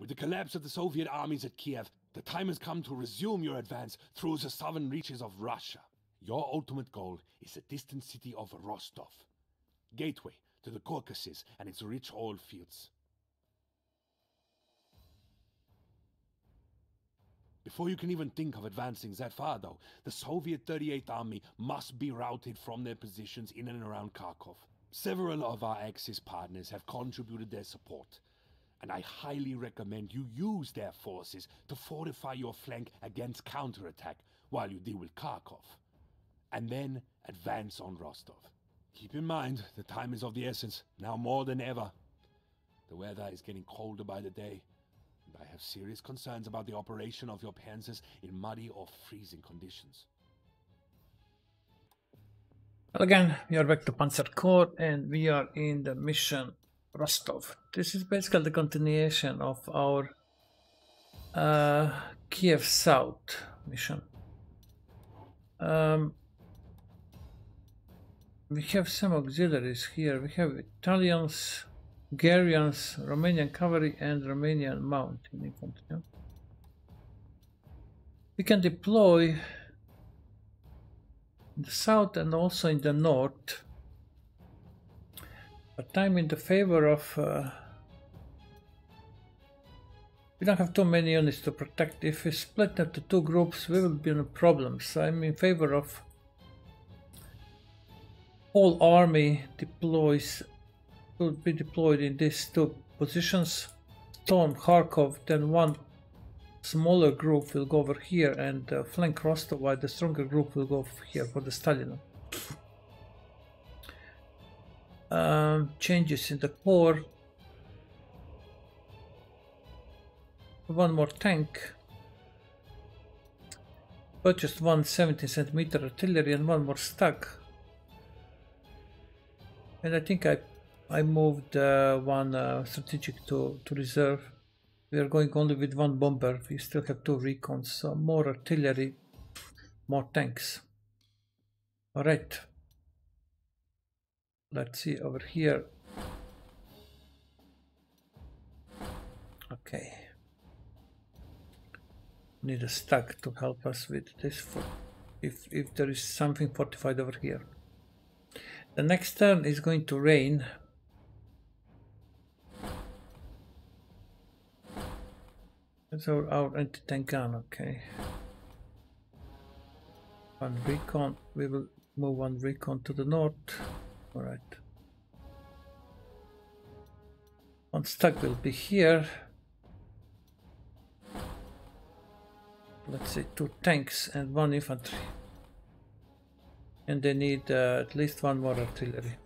With the collapse of the Soviet armies at Kiev, the time has come to resume your advance through the southern reaches of Russia. Your ultimate goal is the distant city of Rostov, gateway to the Caucasus and its rich oil fields. Before you can even think of advancing that far, though, the Soviet 38th Army must be routed from their positions in and around Kharkov. Several of our Axis partners have contributed their support, and I highly recommend you use their forces to fortify your flank against counterattack while you deal with Kharkov, and then advance on Rostov. Keep in mind, the time is of the essence, now more than ever. The weather is getting colder by the day, and I have serious concerns about the operation of your panzers in muddy or freezing conditions. Well, Again, we are back to Panzer Corps and we are in the mission Rostov. This is basically the continuation of our uh, Kiev South mission. Um, we have some auxiliaries here. We have Italians, Hungarians, Romanian cavalry, and Romanian mountain infantry. We can deploy in the south and also in the north. But I'm in the favor of. Uh, we don't have too many units to protect. If we split into two groups, we will be in problems. So I'm in favor of whole army deploys will be deployed in these two positions. Storm Kharkov, then one smaller group will go over here and uh, flank Rostov while the stronger group will go here for the Stalin. Um, changes in the core. One more tank. Purchased one 70 centimeter artillery and one more stack. And I think I I moved uh, one uh, strategic to, to reserve. We are going only with one bomber. We still have two recons, so more artillery, more tanks. All right. Let's see over here. Okay. Need a stack to help us with this. If if there is something fortified over here. The next turn is going to rain That's our, our anti-tank gun, okay. One recon, we will move one recon to the north. Alright. One stack will be here. Let's say two tanks and one infantry. And they need uh, at least one more artillery.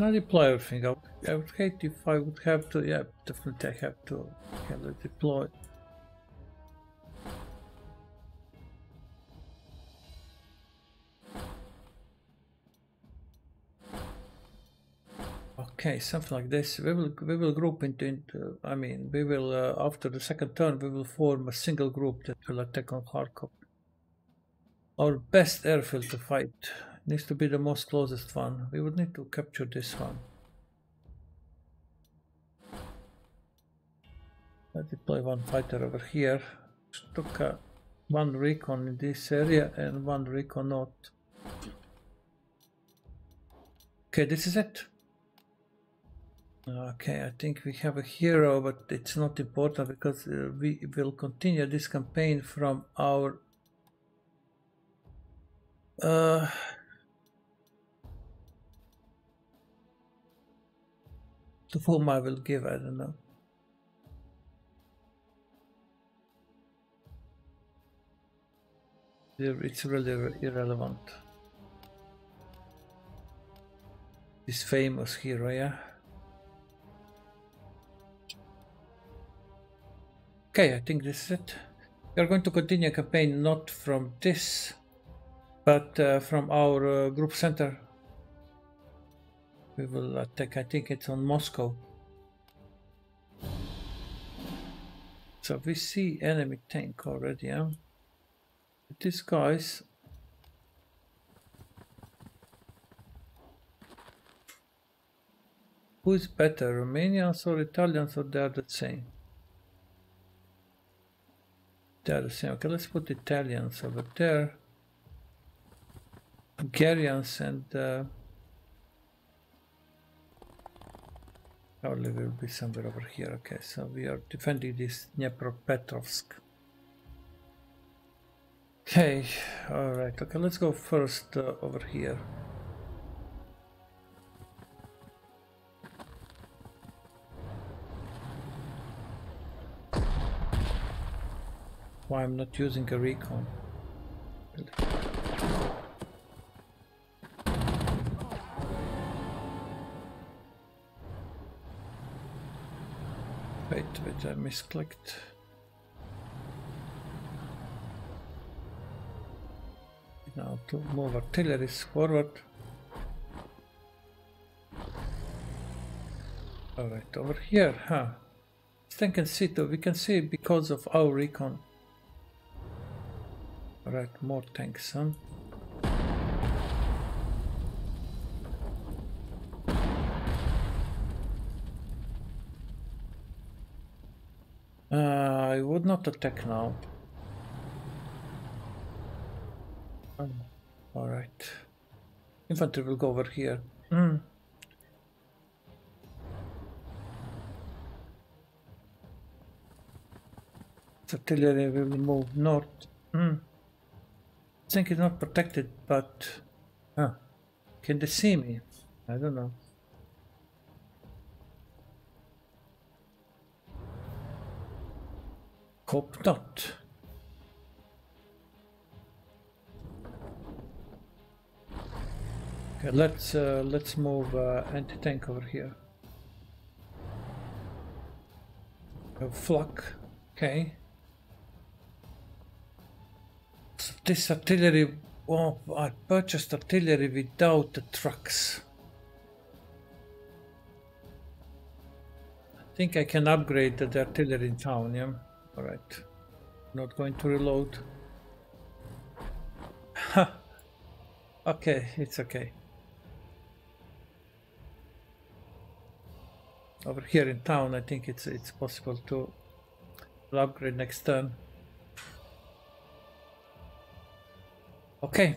not deploy everything. I would, I hate if I would have to. Yeah, definitely I have to have it deployed. Okay, something like this. We will we will group into, into I mean, we will uh, after the second turn we will form a single group that will attack on Kharkov. Our best airfield to fight needs to be the most closest one. We would need to capture this one. I deploy one fighter over here. Took one recon in this area and one recon not. Okay, this is it. Okay, I think we have a hero, but it's not important because uh, we will continue this campaign from our uh, to whom I will give, I don't know. It's really irrelevant. This famous hero, yeah? Okay, I think this is it. We are going to continue a campaign not from this, but uh, from our uh, group center we will attack, I think it's on Moscow. So we see enemy tank already, huh? These guys Who's better, Romanians or Italians, or they are the same? They are the same. Okay, let's put Italians over there. Hungarians and uh, probably will be somewhere over here. Okay, so we are defending this Dnepropetrovsk. Okay, all right. Okay, let's go first uh, over here. Why I'm not using a recon? Wait, wait, I misclicked. Now to move artillery forward. Alright, over here, huh? Tank and Cito, we can see because of our recon. Alright, more tanks, huh? Uh, I would not attack now. Oh, all right. Infantry will go over here. Mm. Artillery will move north. Mm. Think it's not protected, but huh. can they see me? I don't know. Hope not. Okay, let's uh, let's move uh, anti-tank over here. Flak, okay. This artillery, oh, I purchased artillery without the trucks. I think I can upgrade the, the artillery in town, yeah? Alright. Not going to reload. okay, it's okay. Over here in town, I think it's it's possible to upgrade next turn. Okay,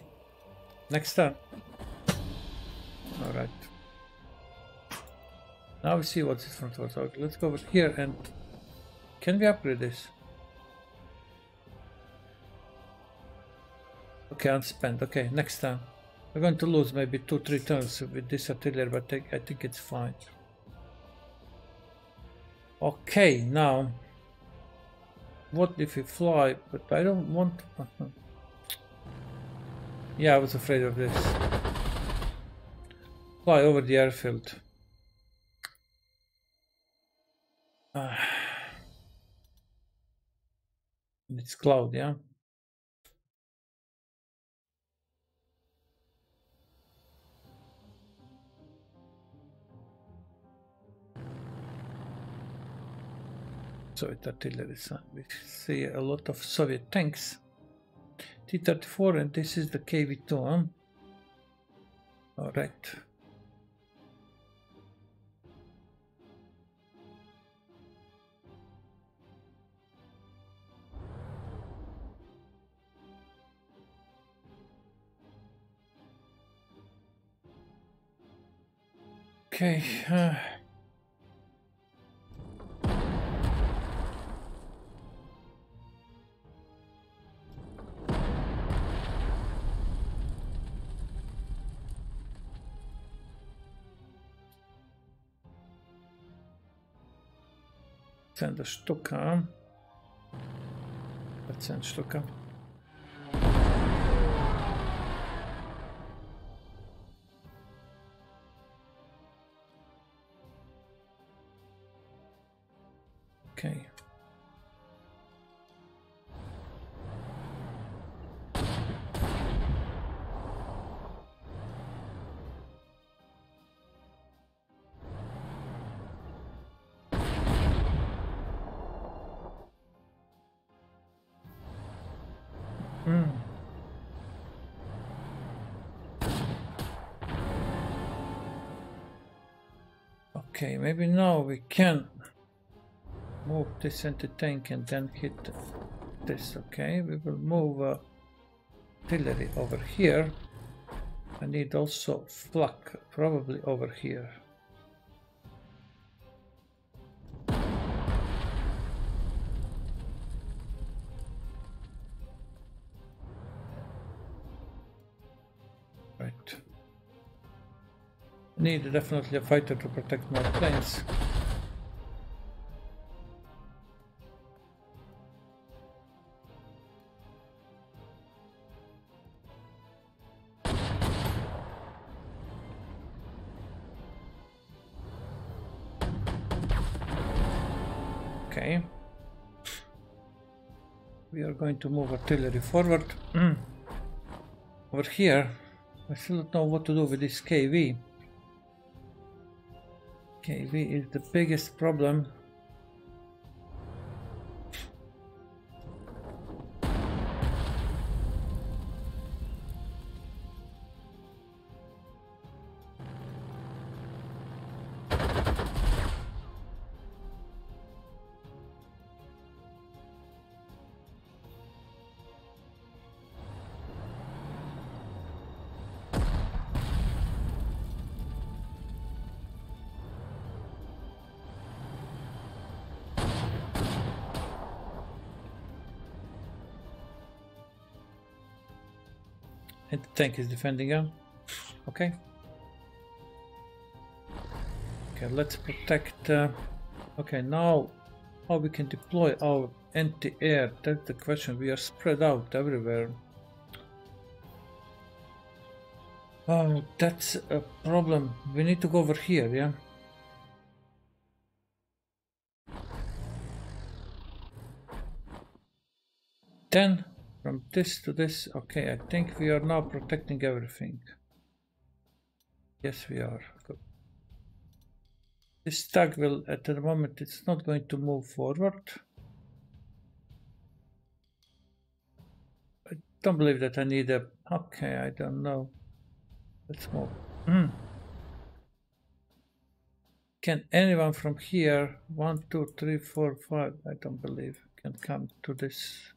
next turn. All right. Now we see what's in front of us. Okay, let's go over here and can we upgrade this? Okay, unspent. Okay, next time. We're going to lose maybe two, three turns with this artillery, but I think it's fine. Okay, now, what if we fly? But I don't want. Uh-huh. Yeah, I was afraid of this. Fly over the airfield. Uh, it's cloud, yeah. Soviet artillery. We see a lot of Soviet tanks. T-34 and this is the KV-2, huh? Alright. Okay. Uh, Send Stuka. Let's Okay, maybe now we can move this anti-tank and then hit this. Okay, we will move uh, artillery over here. I need also flak probably over here. Need definitely a fighter to protect my planes. Okay. We are going to move artillery forward. Over here, I still don't know what to do with this KV. KV is the biggest problem. Tank is defending him. Okay. Okay, let's protect. Uh, okay, now how we can deploy our anti-air? That's the question. We are spread out everywhere. Oh, that's a problem. We need to go over here, yeah? Ten from this to this. Okay, I think we are now protecting everything. Yes, we are. Good. This tag will, at the moment, it's not going to move forward. I don't believe that I need a... Okay, I don't know. Let's move. Mm. Can anyone from here, one, two, three, four, five, I don't believe, can come to this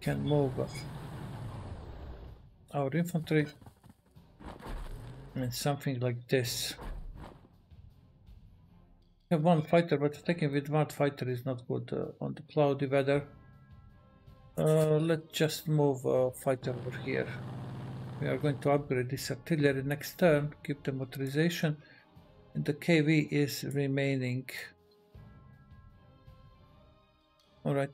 Can move our infantry and something like this. Have one fighter, but attacking with one fighter is not good uh, on the cloudy weather. Uh, let's just move a fighter over here. We are going to upgrade this artillery next turn, keep the motorization, and the KV is remaining Alright.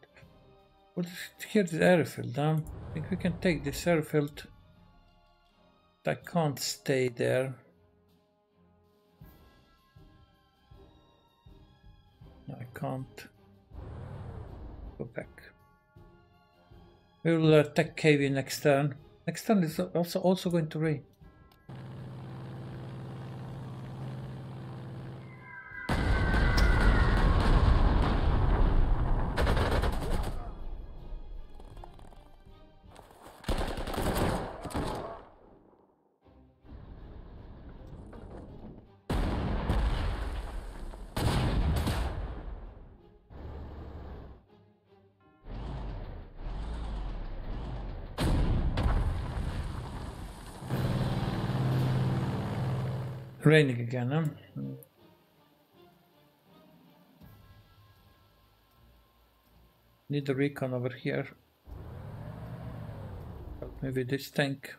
Well, here's the airfield. I think we can take this airfield. I can't stay there. I can't. Go back. We will attack take KV next turn. Next turn is also also going to rain. Raining again, huh? Need a recon over here. Maybe this tank.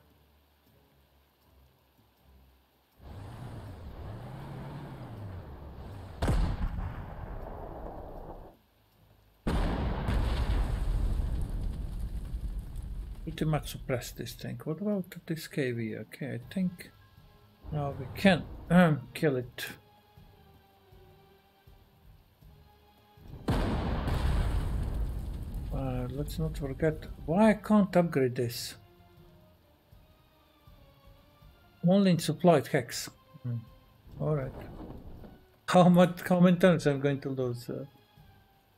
Pretty much suppress this tank. What about this KV? Okay, I think now we can um, kill it. Uh, let's not forget why I can't upgrade this. Only in supplied hex. Hmm. Alright. How much how many turns I'm going to lose? Uh,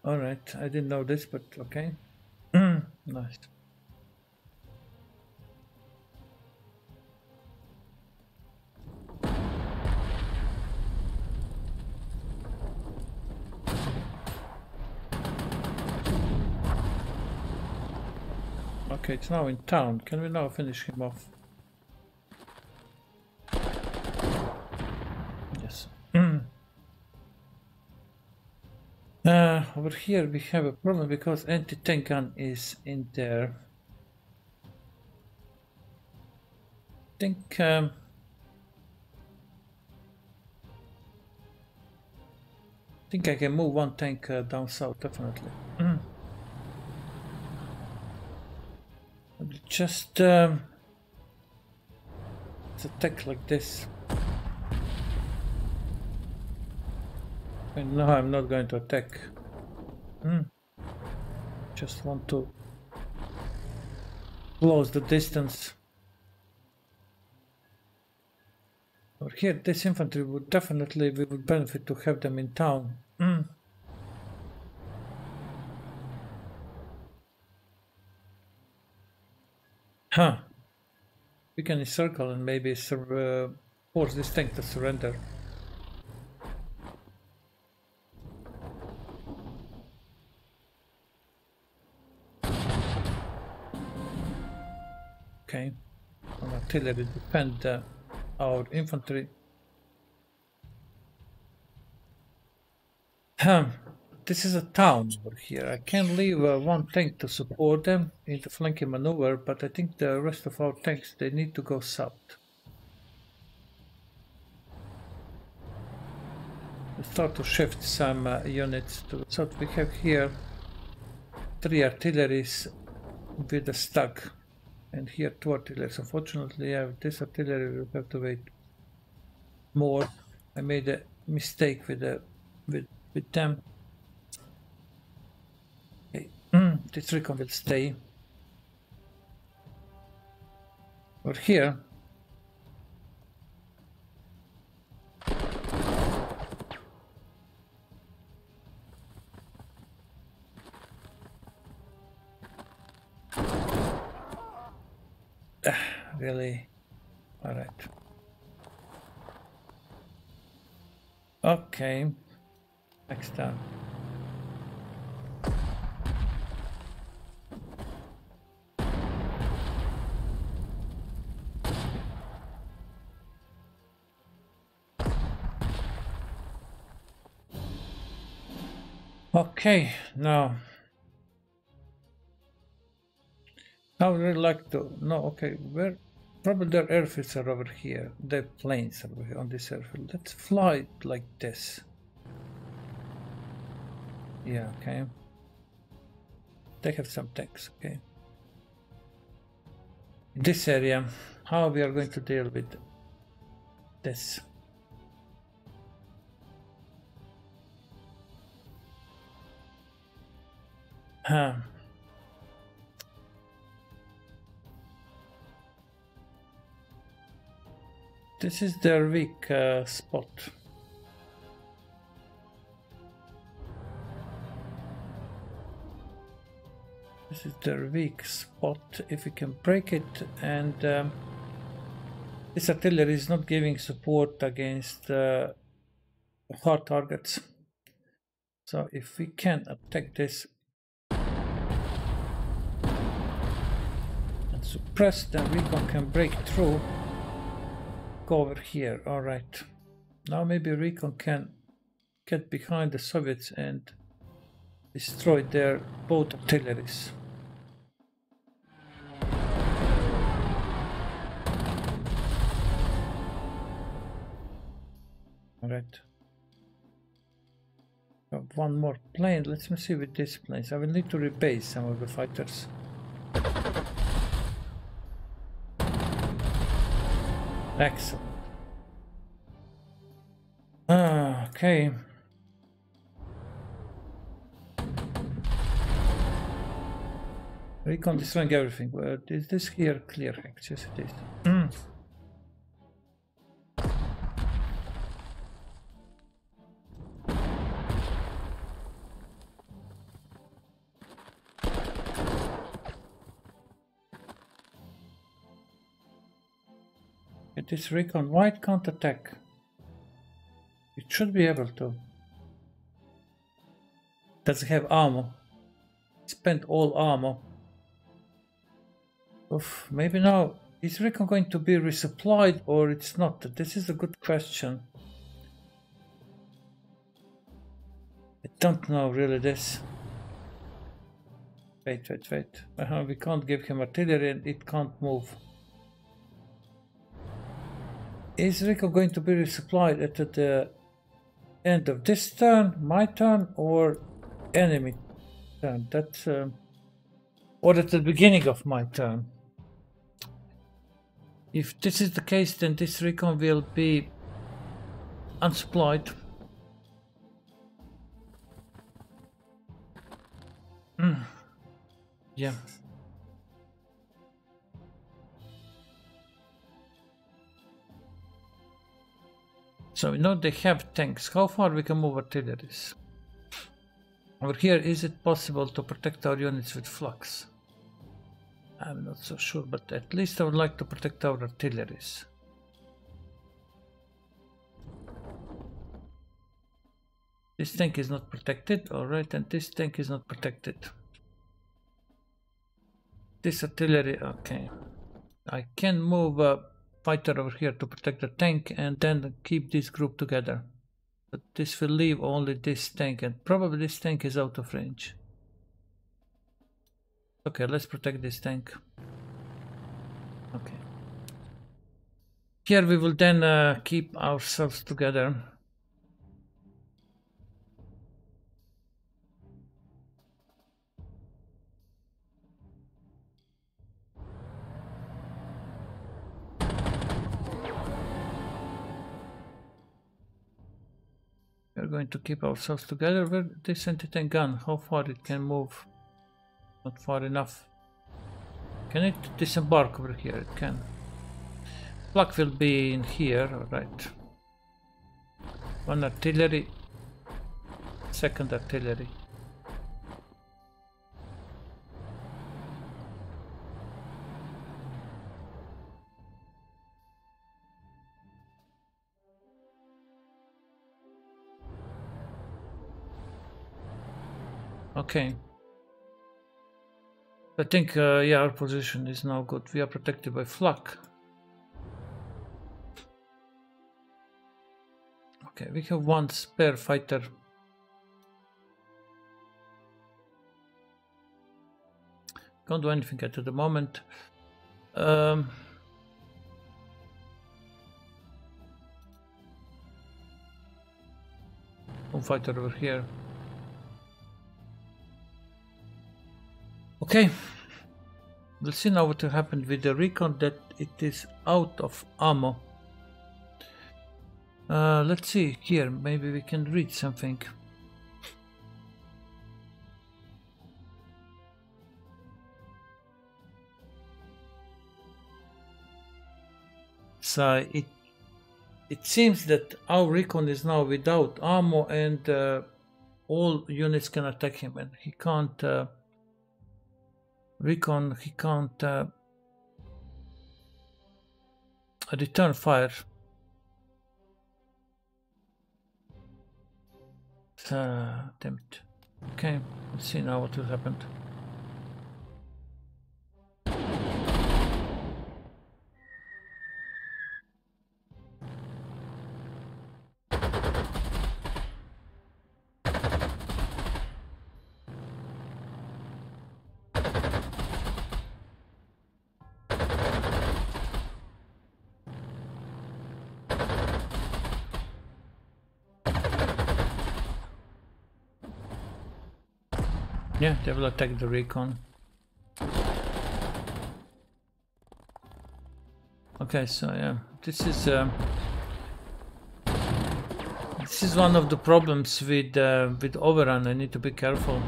Alright, I didn't know this, but okay. nice. Okay, it's now in town. Can we now finish him off? Yes. uh, over here we have a problem because anti-tank gun is in there. I think um, I think I can move one tank uh, down south, definitely. Just um, attack like this. And no, I'm not going to attack. Mm. Just want to close the distance. Or here, this infantry would definitely we would benefit to have them in town. Mm. Huh. We can circle and maybe uh, force this tank to surrender. Okay. On artillery defend uh, our infantry. Hmm. This is a town over here. I can leave uh, one tank to support them in the flanking maneuver, but I think the rest of our tanks, they need to go south. We start to shift some uh, units to south. We have here three artilleries with a stack and here two artilleries. Unfortunately, I have this artillery, we'll have to wait more. I made a mistake with the with with them. This recon will stay. Or here. Really? Alright. Okay. Next time. Okay, now I would really like to know, okay, where probably their airfields are over here, their planes are over here on this airfield. Let's fly like this. Yeah, okay. They have some tanks, okay. In this area, how we are going to deal with this? Huh. This is their weak uh, spot. This is their weak spot. If we can break it and um, this artillery is not giving support against uh, hard targets. So if we can attack this suppress then recon can break through. Go over here all right. Now maybe recon can get behind the soviets and destroy their both artilleries. All right. One more plane. Let's see with these planes i will need to rebase some of the fighters Excellent. Ah, okay. Recon destroying everything. Well, is this here clear? Yes, it is. This recon white counterattack. It should be able to. Does it have armor? Spent all armor. Oof, maybe now is recon going to be resupplied or it's not? This is a good question. I don't know really this. Wait, wait, wait. Uh -huh, we can't give him artillery and it can't move. Is Rico going to be resupplied at the end of this turn, my turn, or enemy turn? That's um, or at the beginning of my turn. If this is the case, then this recon will be unsupplied. Mm. Yeah. So we know they have tanks. How far we can move artilleries? Over here, is it possible to protect our units with flak? I'm not so sure, but at least I would like to protect our artilleries. This tank is not protected, alright, and this tank is not protected. This artillery, okay. I can move a fighter over here to protect the tank and then keep this group together. But this will leave only this tank and probably this tank is out of range. Okay, let's protect this tank. Okay. Here we will then uh, keep ourselves together. We're going to keep ourselves together. with this anti-tank gun? How far it can move? Not far enough. Can it disembark over here? It can. Flak will be in here, alright. One artillery. Second artillery. Okay. I think, uh, yeah, our position is now good. We are protected by flak. Okay, we have one spare fighter. Can't do anything at the moment. Um, one fighter over here. Okay. We'll see now what happened with the recon that it is out of ammo. Uh, let's see here, maybe we can read something. So it it seems that our recon is now without ammo and uh, all units can attack him and he can't uh, recon he can't uh, return fire. Uh, damn it okay let's see now what will happen will attack the recon. Okay, so yeah, this is uh, this is one of the problems with uh, with overrun. I need to be careful.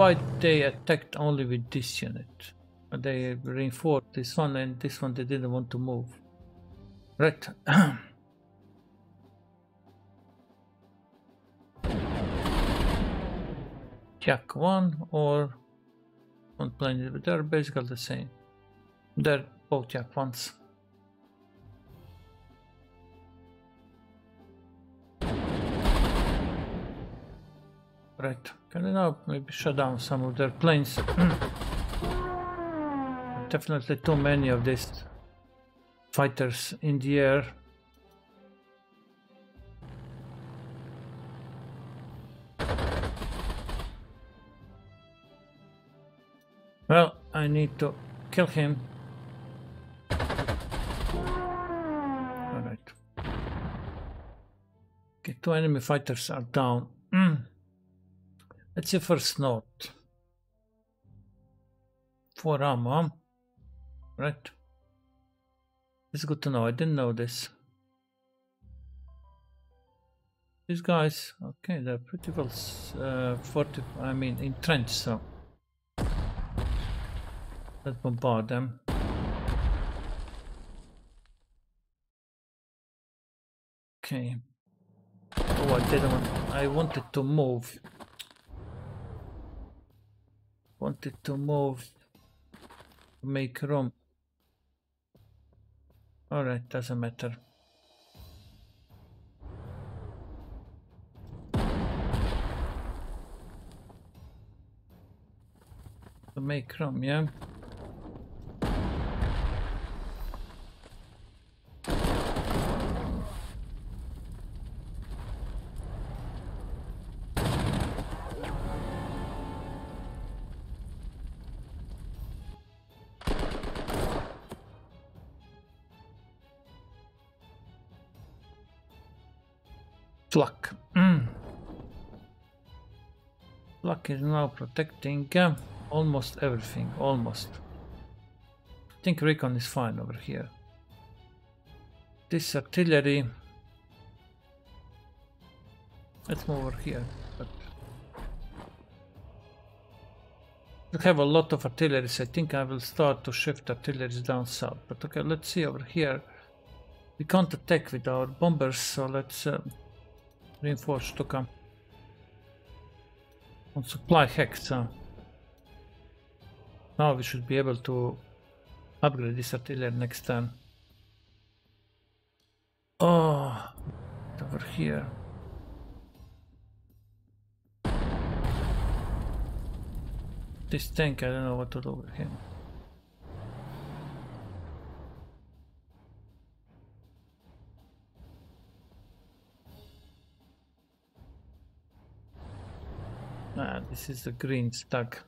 Why they attacked only with this unit. They reinforced this one and this one they didn't want to move. Right. Yak 1 or one plane, but they're basically the same. They're both Yak 1s. Right, can I now maybe shut down some of their planes? Definitely too many of these fighters in the air. Well, I need to kill him. Alright. Okay, two enemy fighters are down. Mm. Let's see first note. Four ammo. Right. It's good to know. I didn't know this. These guys, okay, they're pretty well uh, fortified. I mean, entrenched, so. Let's bombard them. Okay. Oh, I didn't want. I wanted to move. Wanted to move. Make room. Alright, doesn't matter. To make room, yeah? Flak. Mm. Flak is now protecting uh, almost everything, almost. I think recon is fine over here. This artillery... Let's move over here. But we have a lot of artillery, so I think I will start to shift artilleries down south. But okay, let's see over here. We can't attack with our bombers, so let's uh, reinforced to come on supply hex now we should be able to upgrade this artillery next time. Oh over here. This tank I don't know what to do with him this is the green stuck.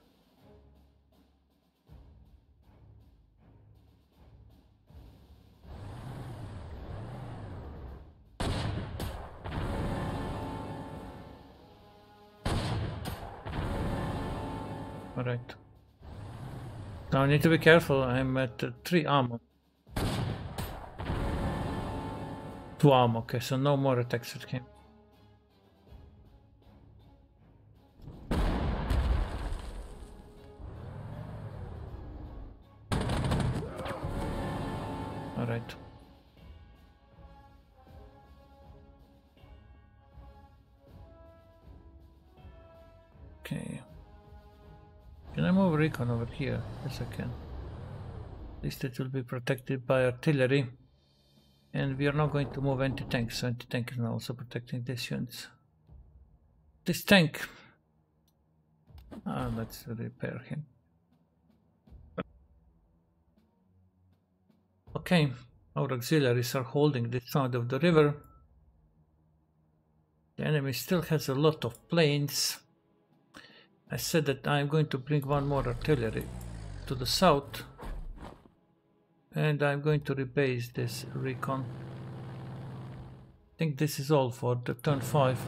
Alright. Now I need to be careful, I'm at uh, 3 ammo. 2 ammo, okay, so no more attacks at him. Recon over here? Yes, I can. At least it will be protected by artillery. And we are not going to move anti-tanks. so anti-tank is now also protecting these units. This tank. Ah, let's repair him. Okay, our auxiliaries are holding this side of the river. The enemy still has a lot of planes. I said that I'm going to bring one more artillery to the south. And I'm going to rebase this recon. I think this is all for the turn 5.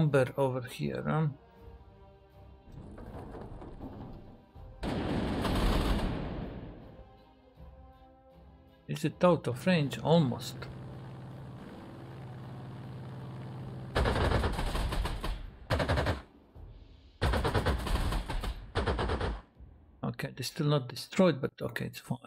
bomber over here. Huh? Is it out of range? Almost. Okay, they're still not destroyed, but okay, it's fine.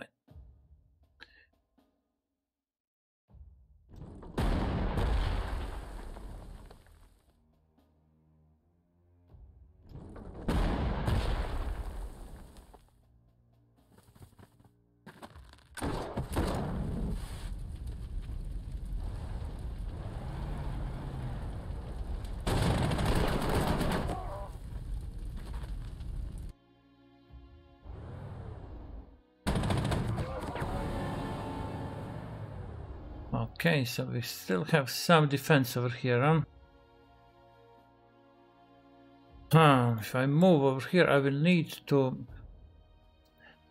Okay, so we still have some defense over here, huh? Ah, if I move over here, I will need to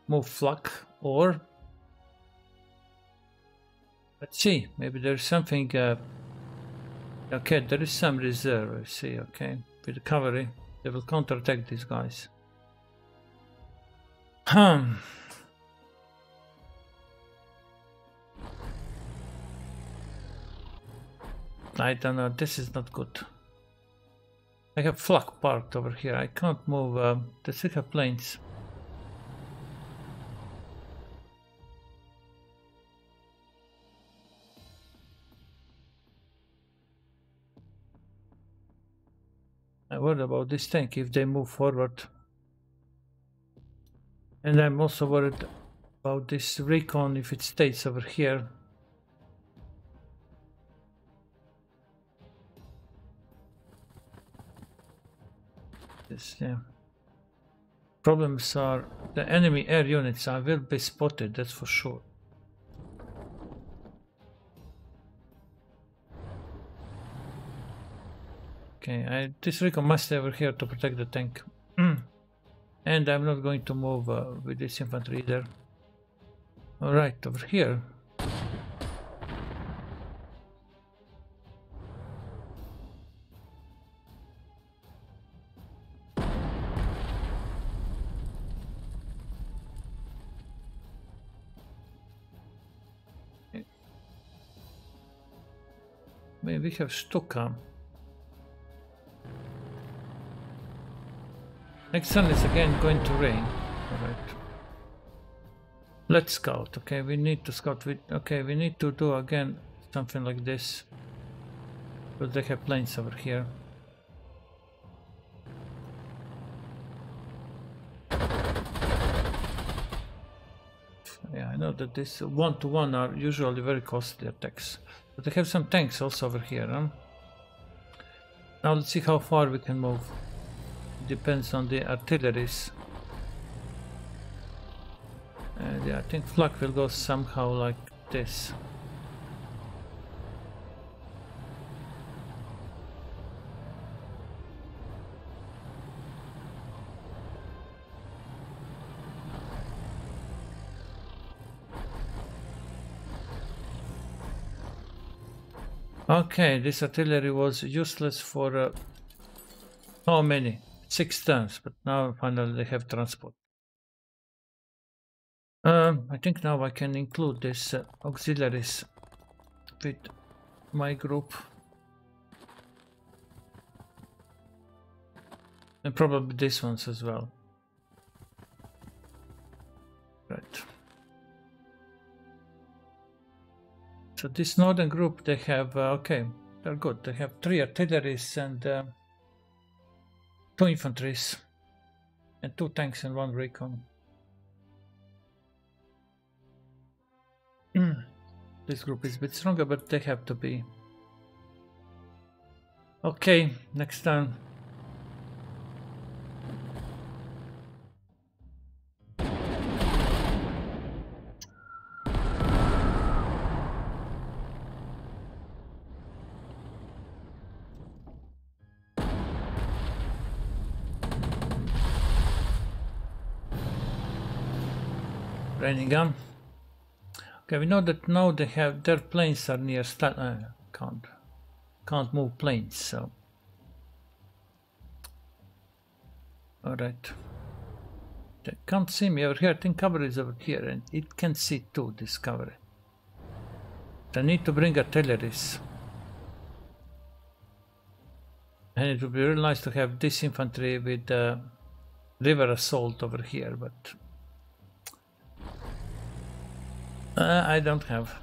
move flak or let's see, maybe there's something uh, okay, there is some reserve, I see, okay. With recovery, they will counterattack these guys. Hmm. I don't know, this is not good. I have flak parked over here, I can't move uh, the Stuka planes. I worry about this tank if they move forward. And I'm also worried about this recon if it stays over here. This, yeah. Problems are the enemy air units I will be spotted, that's for sure. Okay, I this recon must over here to protect the tank. and I'm not going to move uh, with this infantry either. Alright, over here. We have Stockholm. Next sun is again going to rain. Alright. Let's scout. Okay, we need to scout. With, okay, we need to do again something like this. But they have planes over here. Yeah, I know that this one-to-one -one are usually very costly attacks. But they have some tanks also over here, huh? Now let's see how far we can move. Depends on the artilleries. And yeah, I think flak will go somehow like this. Okay, this artillery was useless for uh, how many? Six turns, but now finally they have transport. Um, I think now I can include this uh, auxiliaries with my group. And probably these ones as well. So this northern group, they have, uh, okay, they're good. They have three artilleries and uh, two infantries and two tanks and one recon. this group is a bit stronger, but they have to be. Okay, next time. Raining gun. Okay, we know that now they have their planes are near sta uh, can't can't move planes, so alright. They can't see me over here, I think cover is over here and it can see too, this cover. I need to bring artillery. And it would be really nice to have this infantry with uh, river assault over here, but uh, I don't have.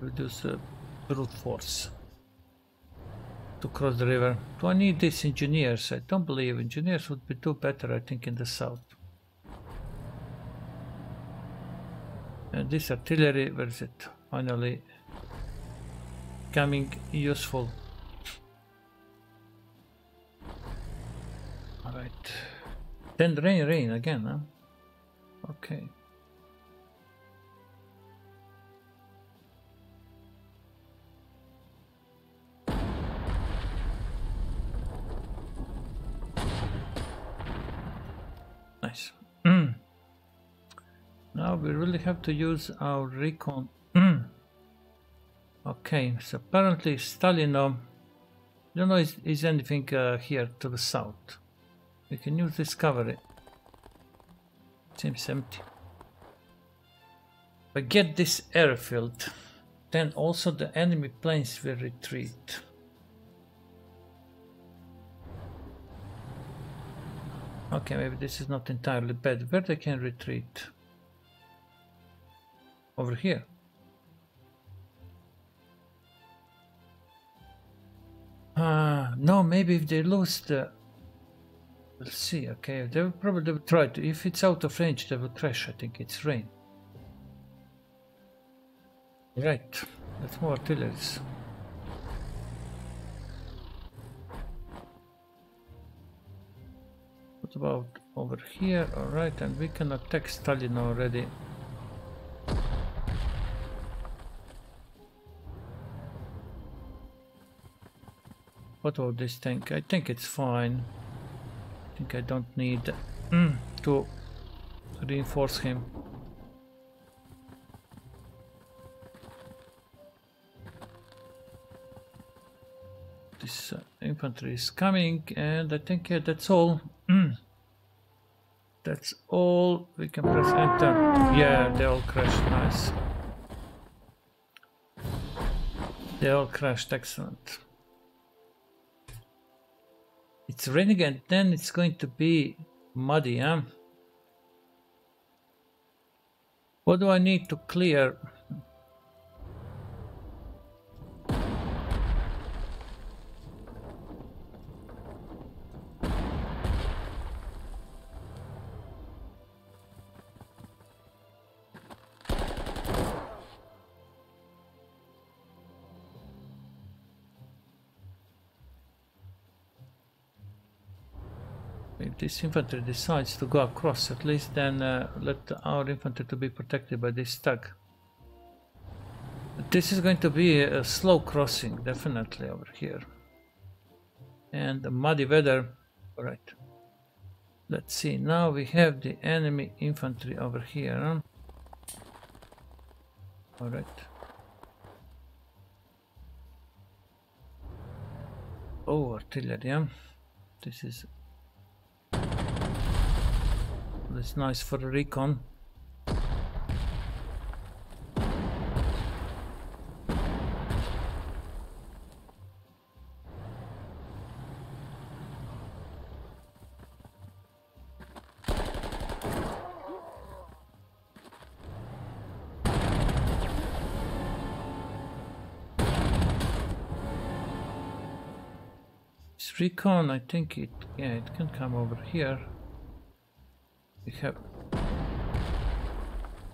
Reduce the brute force to cross the river. Do I need these engineers? I don't believe engineers would be too better, I think, in the south. And this artillery, where is it? Finally coming useful. Alright. Then rain, rain again, huh? Okay. Nice. Mm. Now we really have to use our recon. Mm. Okay, so apparently Stalino, I don't know is, is anything uh, here to the south. We can use discovery. Seems empty. But get this airfield, then also the enemy planes will retreat. Okay, maybe this is not entirely bad. Where they can retreat? Over here. Uh, no, maybe if they lose the... We'll see, okay. They will probably try to... If it's out of range, they will crash. I think it's rain. Right. Let's more artilleries. What about over here? Alright, and we can attack Stalino already. What about this tank? I think it's fine. I think I don't need mm, to reinforce him. This uh, infantry is coming and I think yeah, that's all. Mm. That's all. We can press enter. Yeah, they all crashed. Nice. They all crashed. Excellent. It's raining and then it's going to be muddy, huh? What do I need to clear? This infantry decides to go across, at least then uh, let our infantry to be protected by this stag. This is going to be a slow crossing, definitely over here. And the muddy weather, alright. Let's see, now we have the enemy infantry over here. Alright. Oh, artillery, yeah. This is that's nice for the recon. Recon, I think it, yeah, it can come over here. We have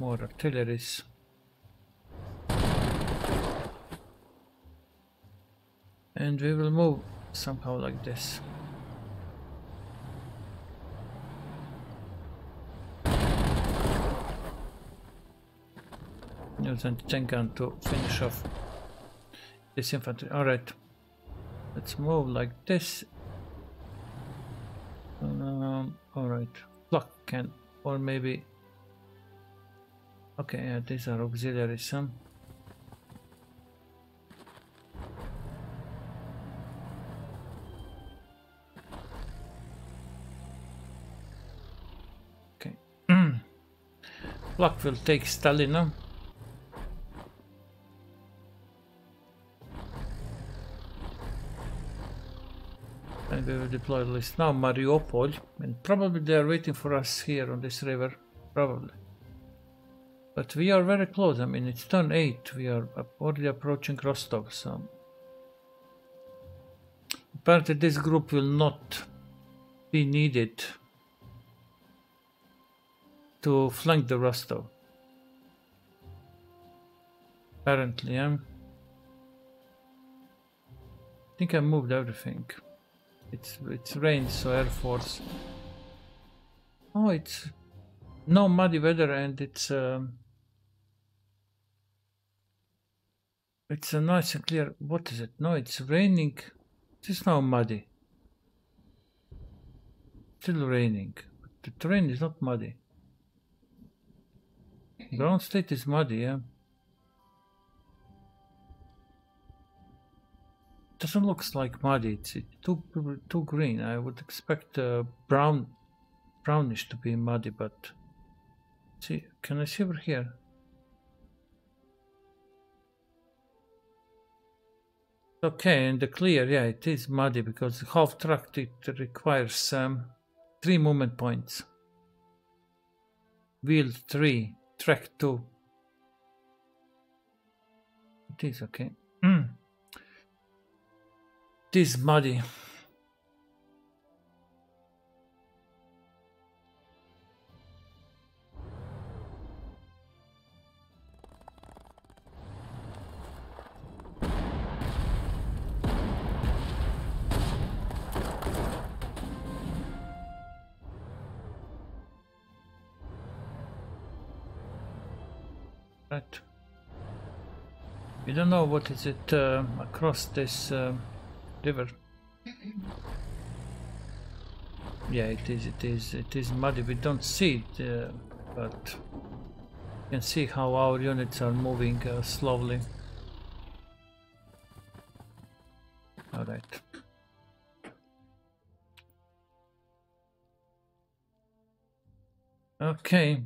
more artilleries. And we will move somehow like this. Use anti-tank gun to finish off this infantry. Alright. Let's move like this. Um, Alright can or maybe okay yeah, these are auxiliary some okay. Luck will take Stalino And we will deploy at least now Mariupol. And probably they are waiting for us here on this river. Probably. But we are very close. I mean, it's turn 8. We are already approaching Rostov. So apparently this group will not be needed to flank the Rostov. Apparently. I think I moved everything. It's it's rain, so Air Force. Oh, it's no muddy weather, and it's um, it's a nice and clear. What is it? No, it's raining. It's now muddy. Still raining. But the terrain is not muddy. Ground state is muddy, yeah. Doesn't look like muddy. It's, too too green. I would expect uh, brown, brownish to be muddy, but see, can I see over here? Okay, in the clear, yeah, it is muddy because half track it requires um, three movement points. Wheel three, track two. It is okay. This muddy. Right. We don't know what is it uh, across this uh, river. Yeah, it is, it is, it is muddy. We don't see it, uh, but you can see how our units are moving uh, slowly. Alright. Okay.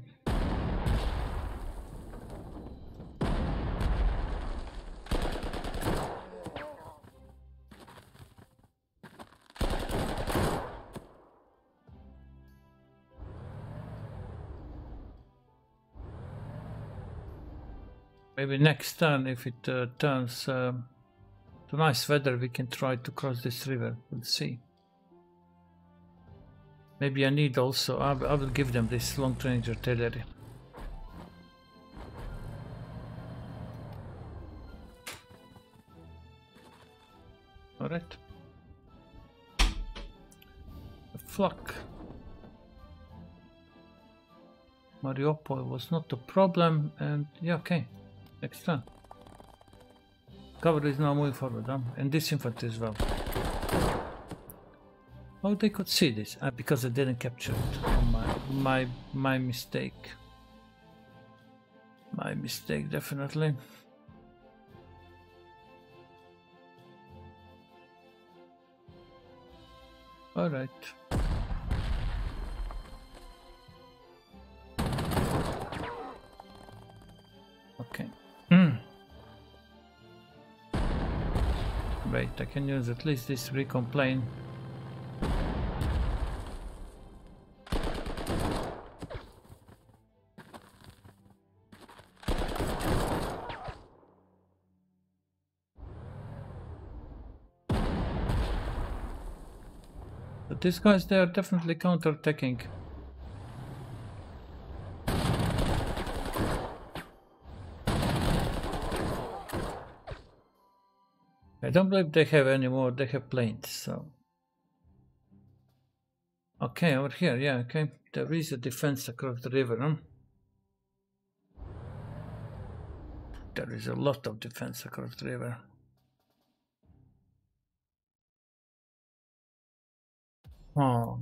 Maybe next turn, if it uh, turns uh, to nice weather, we can try to cross this river. We'll see. Maybe I need also, I, I will give them this long range artillery. Alright. Flak. Mariupol was not a problem and yeah okay. Next turn. Cover is now moving forward, huh? and this infantry as well. Oh, they could see this uh, because I didn't capture it. Oh, my, my, my mistake. My mistake, definitely. All right. Wait, I can use at least this recon plane. But these guys, they are definitely counter-attacking. I don't believe they have any more, they have planes, so. Okay, over here, yeah, okay. There is a defense across the river, huh? There is a lot of defense across the river. Oh.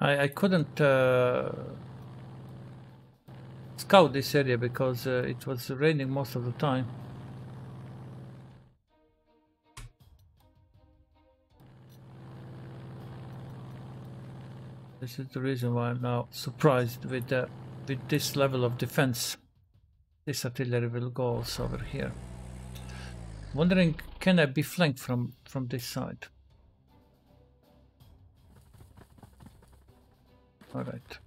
I, I couldn't uh, scout this area because uh, it was raining most of the time. This is the reason why I'm now surprised with the with this level of defense. This artillery will go also over here. Wondering, can I be flanked from from this side? All right.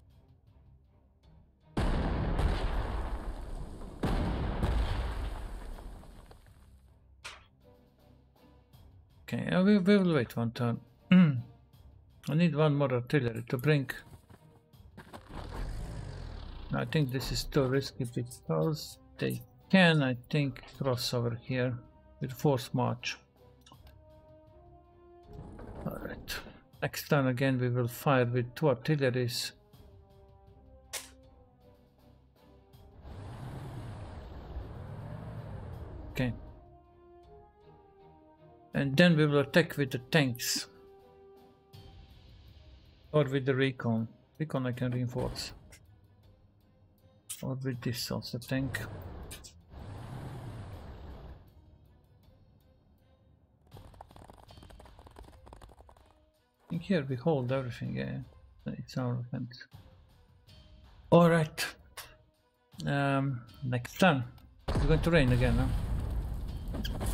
Okay, uh, we, we will wait one turn. I need one more artillery to bring. I think this is too risky because they can, I think, cross over here with force march. Alright. Next turn again we will fire with two artilleries. Okay. And then we will attack with the tanks. Or with the recon. Recon I can reinforce. Or with this also tank. Think here we hold everything, yeah. It's our offense. Alright. Um, next turn. It's going to rain again, huh?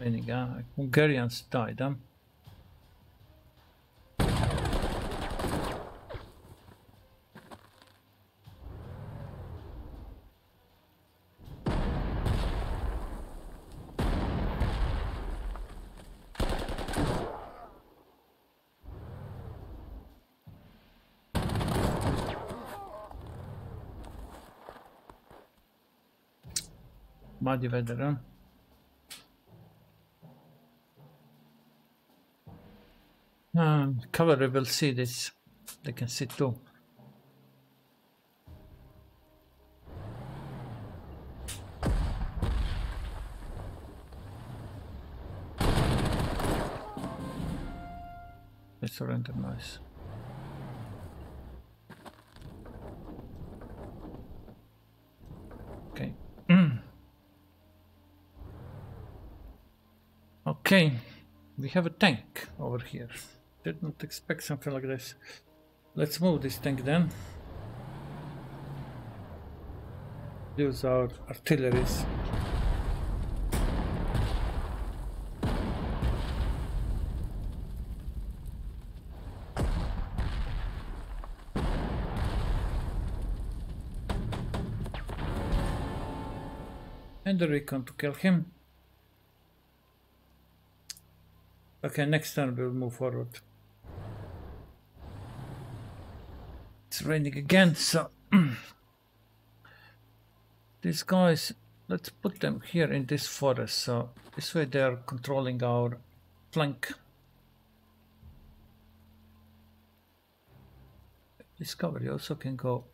Eniga, Hungarians died, huh? Muddy weather, huh? Um, cavalry will see this. They can see too. They surrender nice. Okay. okay. We have a tank over here. Did not expect something like this. Let's move this tank then. Use our artilleries. And the recon to kill him. Okay, next turn we'll move forward. Raining again, so these guys, let's put them here in this forest, so this way they're controlling our flank. Discovery also can go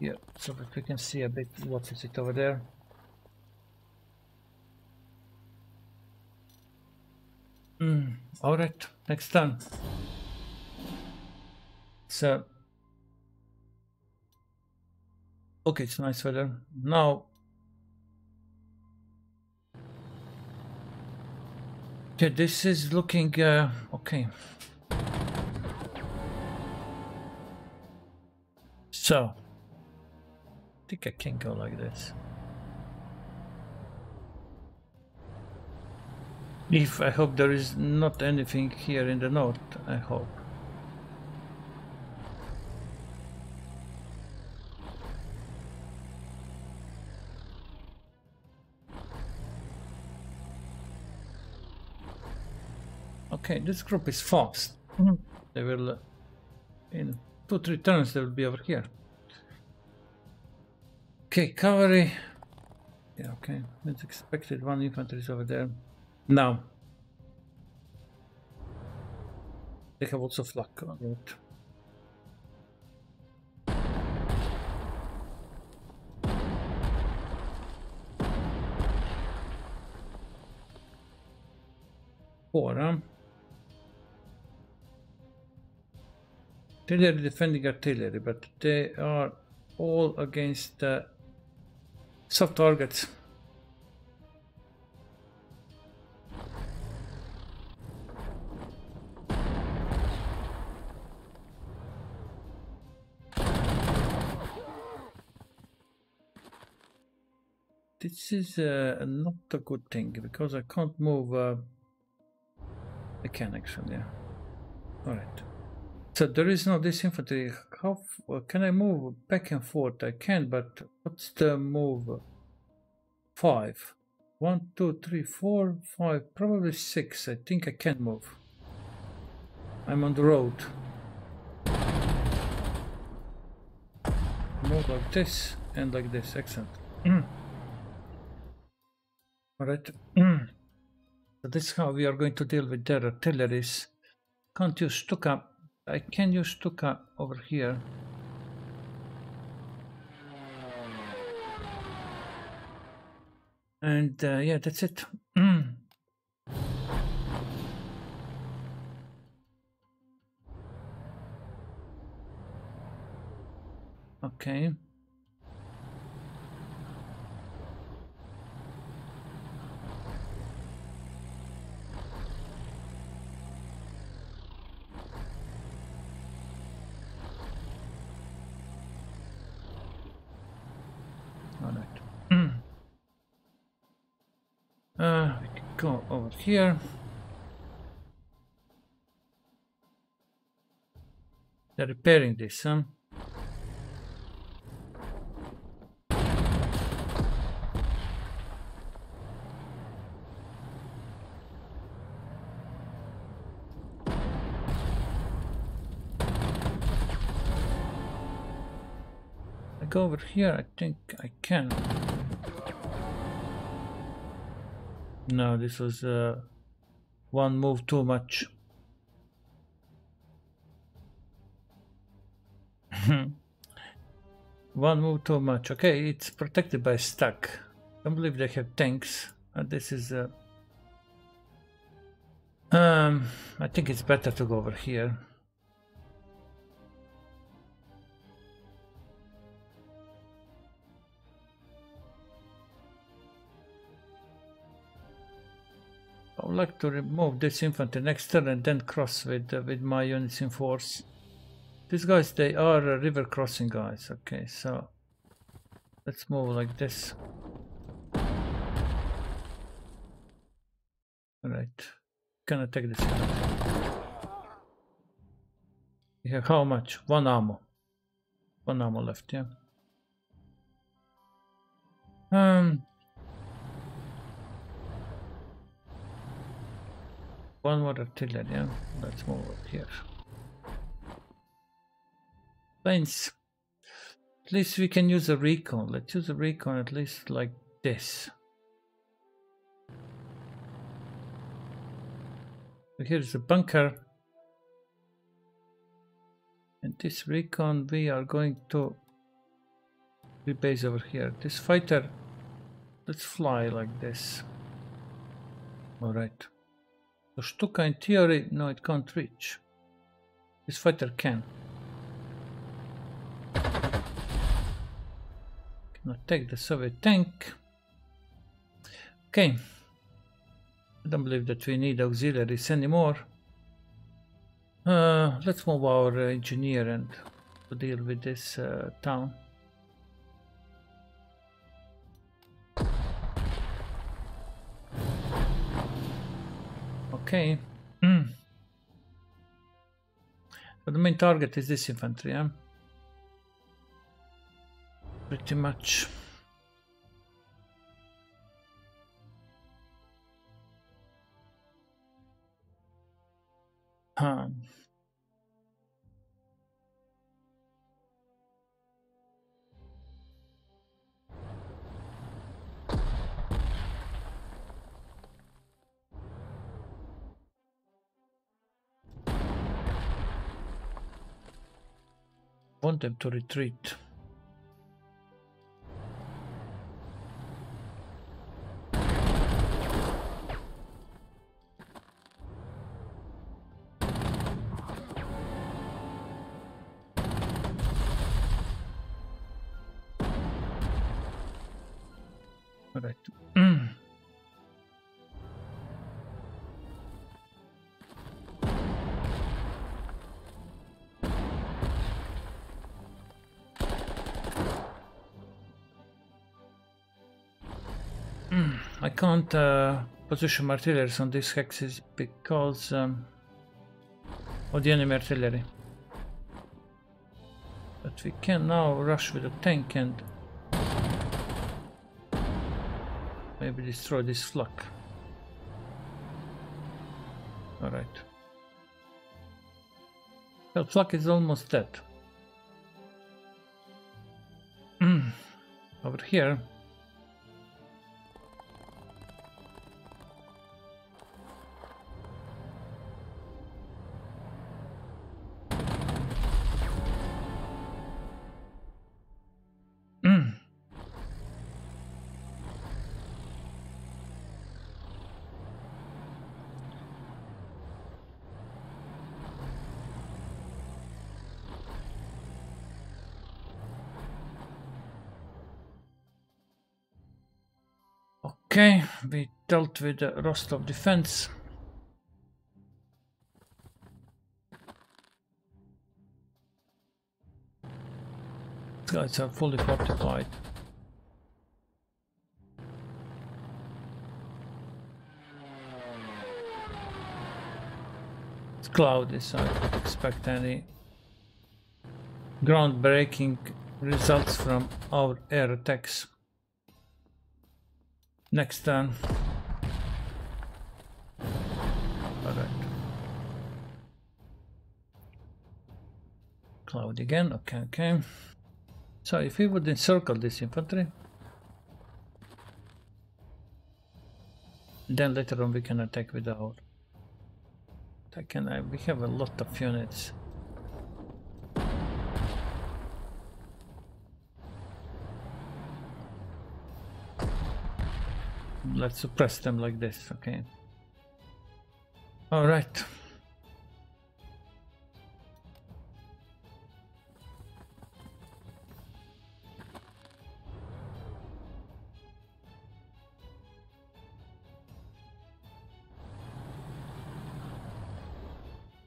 here, so that we can see a bit what is it over there. Mm, all right, next turn. So, okay, it's nice weather. Now, okay, this is looking uh, okay. So, I think I can go like this. If I hope there is not anything here in the north, I hope. Okay, this group is fast. Mm -hmm. They will, uh, in two, three turns, they will be over here. Okay, cavalry. Yeah, okay. It's expected one infantry is over there. Now, they have also flak on it. Four. Artillery defending artillery, but they are all against uh, soft targets. This is uh, not a good thing because I can't move uh, I can actually, yeah. Alright. So there is no this infantry. How can I move back and forth? I can, but what's the move? Five. One, two, three, four, five, probably six. I think I can move. I'm on the road. Move like this and like this. Excellent. All right. so this is how we are going to deal with their artilleries. Can't use Stuka. I can use Stuka over here. And uh, yeah, that's it. okay. All right. Uh, we can go over here. They're repairing this, huh? I go over here, I think I can. No, this was uh, one move too much. one move too much. Okay, it's protected by stack. I don't believe they have tanks. And this is. Uh, um, I think it's better to go over here. Would like to remove this infantry next turn and then cross with uh, with my units in force. These guys, they are uh, river crossing guys. Okay, so let's move like this. All right, can I take this? Have how much? One ammo. One ammo left. Yeah. Um. One more artillery, yeah. Let's move up here. Planes. At least we can use a recon. Let's use a recon at least like this. So here's a bunker. And this recon we are going to rebase over here. This fighter, let's fly like this. Alright. So Stuka in theory, no it can't reach. This fighter can. Cannot take the Soviet tank. Okay. I don't believe that we need auxiliaries anymore. Uh, let's move our engineer and deal with this uh, town. Okay. Mm. So the main target is this infantry, yeah? Pretty much. Huh. Want them to retreat. All right. I can't uh, position my artillery on these hexes because um, of the enemy artillery. But we can now rush with a tank and maybe destroy this flak. Alright. Well, flak is almost dead. Over here. Okay, we dealt with the Rostov defense. These guys are fully fortified. It's cloudy, so I don't expect any groundbreaking results from our air attacks. Next turn. Alright. Cloud again, okay, okay. So if we would encircle this infantry, then later on we can attack with our and I, uh, we have a lot of units. Let's suppress them like this, okay. Alright.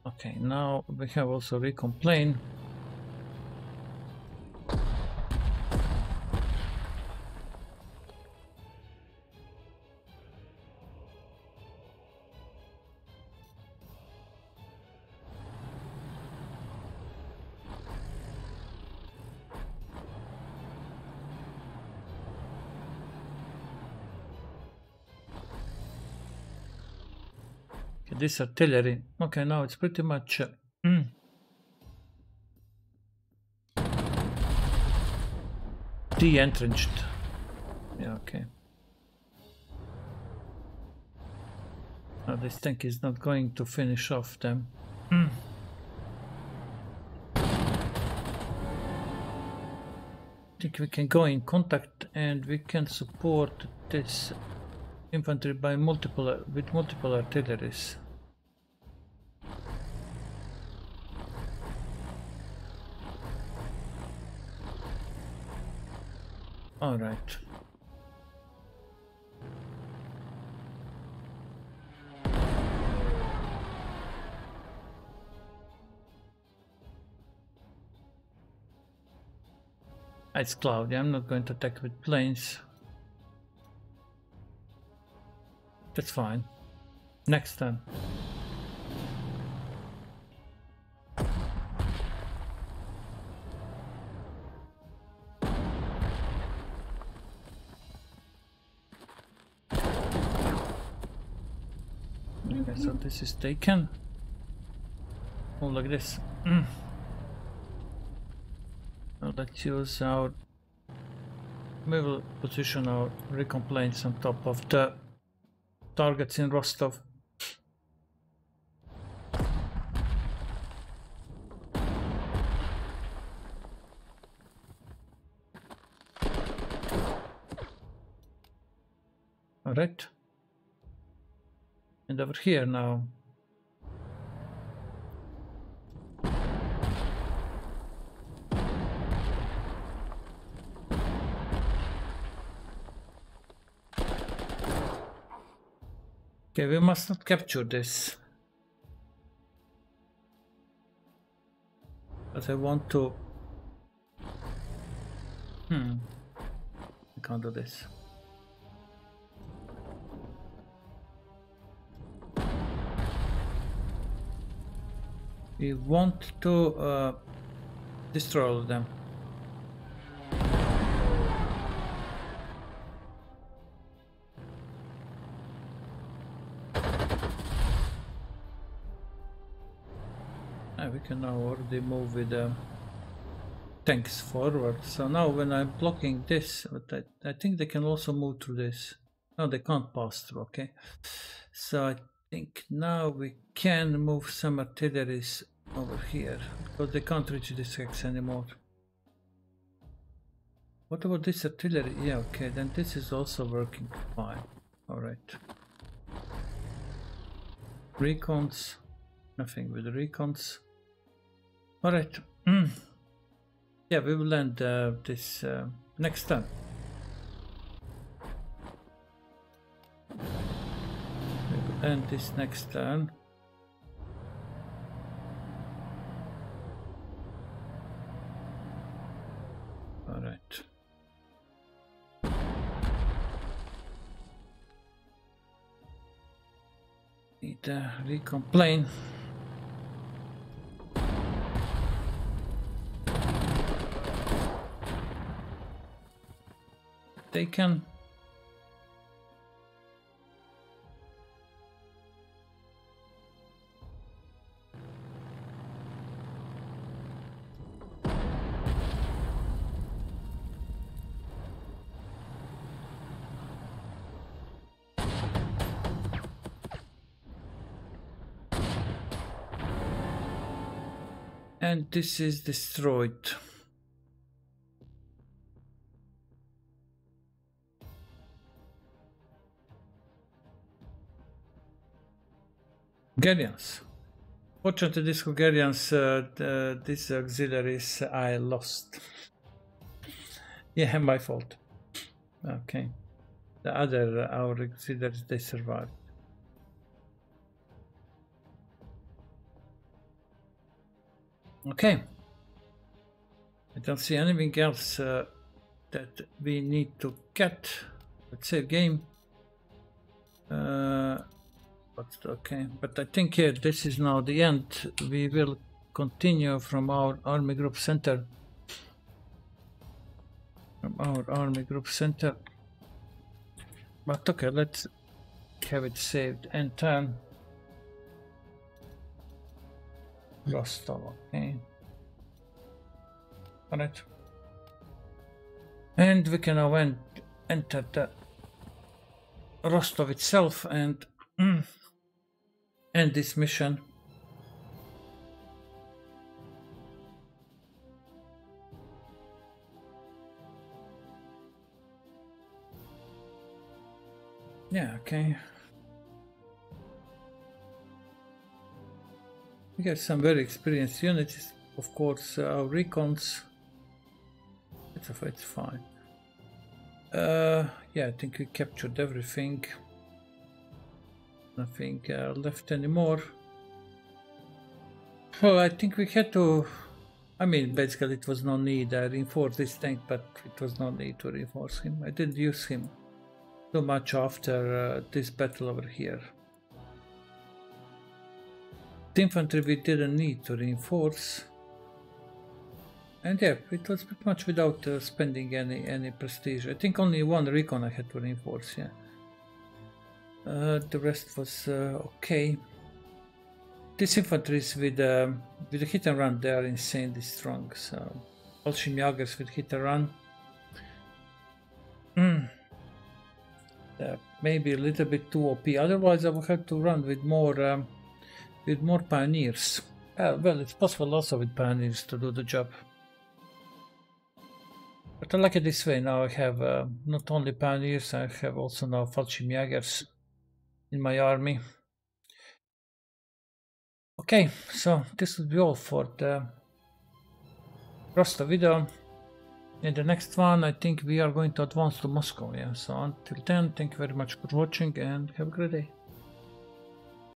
Okay, now we have also recon plane. This artillery. Okay, now it's pretty much... Uh, mm. De-entrenched. Yeah, okay. Now this tank is not going to finish off them. Mm. I think we can go in contact and we can support this infantry by multiple with multiple artilleries. All right. It's cloudy, I'm not going to attack with planes. That's fine. Next turn. Is taken. Oh, like this. Mm. Now let's use our... We will position our recon planes on top of the targets in Rostov. Alright over here now. Okay, we must not capture this. But I want to... Hmm. I can't do this. We want to uh, destroy all of them. we can now already move with the tanks forward. So now when I'm blocking this, I, I think they can also move through this. No, they can't pass through, okay. So I think now we can move some artilleries over here because they can't reach this X anymore. What about this artillery? Yeah, okay, then this is also working fine. Alright. Recons. Nothing with recons. Alright. Mm. Yeah, we will end uh, this uh, next time. We will end this next turn. Need a uh, recon plane. they can and this is destroyed. Hungarians. Fortunately, these Hungarians, uh, the, these auxiliaries, I lost. yeah, my fault. Okay. The other, our auxiliaries, they survived. Okay. I don't see anything else uh, that we need to get. Let's save game. Uh, but okay but i think here this is now the end we will continue from our army group center from our army group center but okay let's have it saved and turn Rostov okay all right and we can now enter the Rostov itself and mm, end this mission. Yeah, okay. We got some very experienced units, of course, our recons. It's, it's fine. Uh, yeah, I think we captured everything nothing uh, left anymore. Well, I think we had to... I mean, basically it was no need. I reinforced this tank, but it was no need to reinforce him. I didn't use him too much after uh, this battle over here. The infantry we didn't need to reinforce. And yeah, it was pretty much without uh, spending any any prestige. I think only one recon I had to reinforce, yeah. Uh, the rest was uh, okay. These infantries with uh, with the hit and run, they are insanely strong. So, Jagers with hit and run. Mm. maybe a little bit too OP. Otherwise, I would have to run with more um, with more pioneers. Uh, well, it's possible also with pioneers to do the job. But I like it this way. Now I have uh, not only pioneers, I have also now Jagers in my army. Okay, so this will be all for the Rostov video. In the next one, I think we are going to advance to Moscow. Yeah, so until then, thank you very much for watching and have a great day.